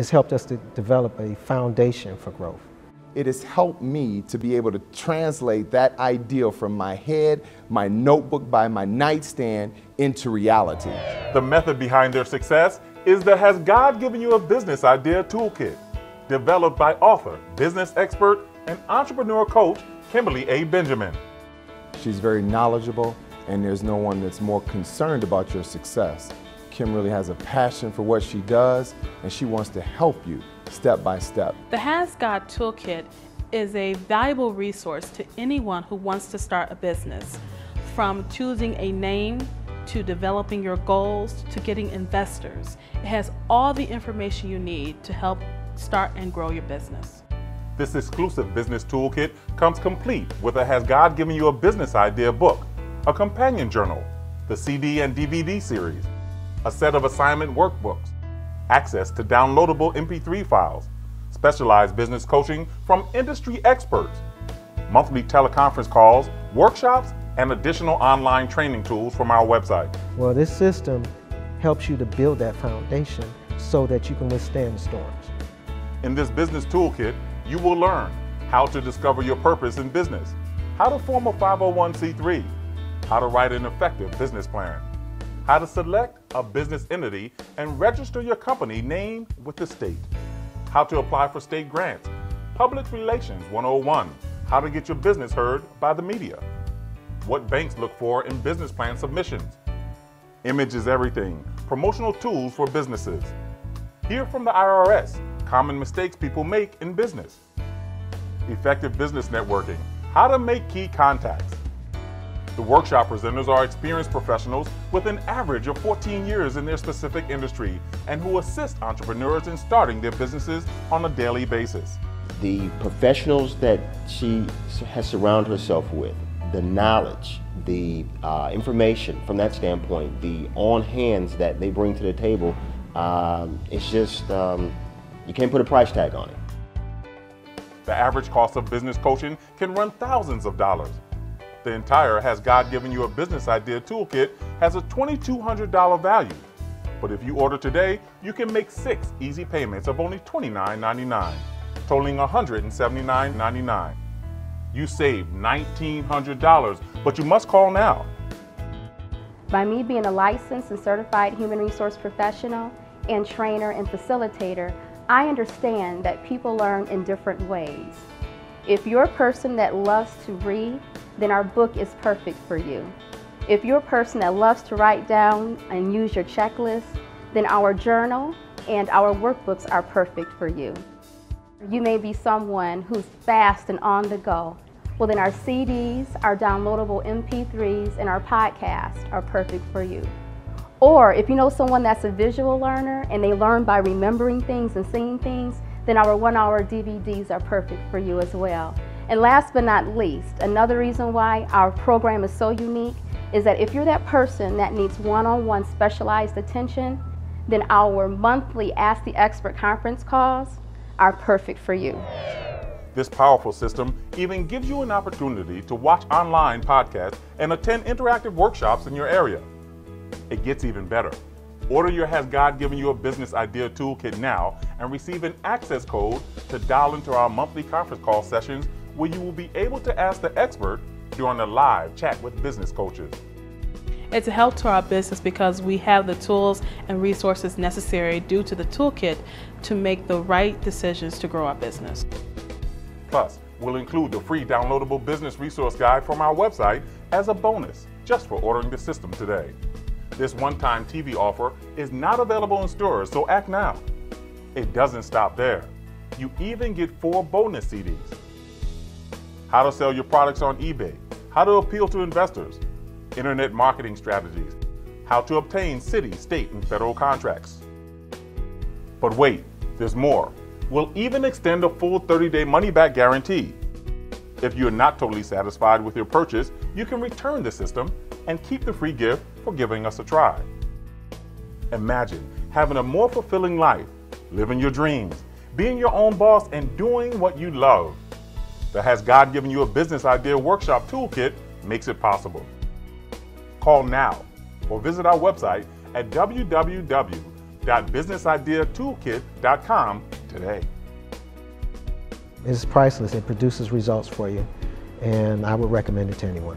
It's helped us to develop a foundation for growth. It has helped me to be able to translate that ideal from my head, my notebook by my nightstand into reality. The method behind their success is the Has God Given You a Business Idea Toolkit, developed by author, business expert, and entrepreneur coach Kimberly A. Benjamin. She's very knowledgeable, and there's no one that's more concerned about your success. Kim really has a passion for what she does, and she wants to help you step by step. The Has God Toolkit is a valuable resource to anyone who wants to start a business. From choosing a name to developing your goals to getting investors. It has all the information you need to help start and grow your business. This exclusive business toolkit comes complete with a Has God Given You a Business Idea book, a companion journal, the CD and DVD series, a set of assignment workbooks, access to downloadable MP3 files, specialized business coaching from industry experts, monthly teleconference calls, workshops, and additional online training tools from our website. Well, this system helps you to build that foundation so that you can withstand storms. In this business toolkit, you will learn how to discover your purpose in business, how to form a 501c3, how to write an effective business plan, how to select a business entity and register your company name with the state, how to apply for state grants, public relations 101, how to get your business heard by the media, what banks look for in business plan submissions, image is everything, promotional tools for businesses, hear from the IRS, common mistakes people make in business, effective business networking, how to make key contacts, the workshop presenters are experienced professionals with an average of 14 years in their specific industry and who assist entrepreneurs in starting their businesses on a daily basis. The professionals that she has surrounded herself with, the knowledge, the uh, information from that standpoint, the on hands that they bring to the table, um, it's just, um, you can't put a price tag on it. The average cost of business coaching can run thousands of dollars. The entire Has God Given You a Business Idea Toolkit has a $2,200 value. But if you order today, you can make six easy payments of only $29.99, totaling $179.99. You save $1,900, but you must call now. By me being a licensed and certified human resource professional and trainer and facilitator, I understand that people learn in different ways. If you're a person that loves to read, then our book is perfect for you. If you're a person that loves to write down and use your checklist, then our journal and our workbooks are perfect for you. You may be someone who's fast and on the go. Well, then our CDs, our downloadable MP3s, and our podcast are perfect for you. Or if you know someone that's a visual learner and they learn by remembering things and seeing things, then our one hour DVDs are perfect for you as well. And last but not least, another reason why our program is so unique is that if you're that person that needs one-on-one -on -one specialized attention, then our monthly Ask the Expert conference calls are perfect for you. This powerful system even gives you an opportunity to watch online podcasts and attend interactive workshops in your area. It gets even better. Order your Has God Given You a Business Idea Toolkit now and receive an access code to dial into our monthly conference call sessions where you will be able to ask the expert during a live chat with business coaches. It's a help to our business because we have the tools and resources necessary due to the toolkit to make the right decisions to grow our business. Plus, we'll include the free downloadable business resource guide from our website as a bonus just for ordering the system today. This one-time TV offer is not available in stores, so act now. It doesn't stop there. You even get four bonus CDs how to sell your products on eBay, how to appeal to investors, internet marketing strategies, how to obtain city, state, and federal contracts. But wait, there's more. We'll even extend a full 30-day money-back guarantee. If you're not totally satisfied with your purchase, you can return the system and keep the free gift for giving us a try. Imagine having a more fulfilling life, living your dreams, being your own boss, and doing what you love that Has God Given You a Business Idea Workshop Toolkit makes it possible. Call now or visit our website at www.businessideatoolkit.com today. It's priceless. It produces results for you, and I would recommend it to anyone.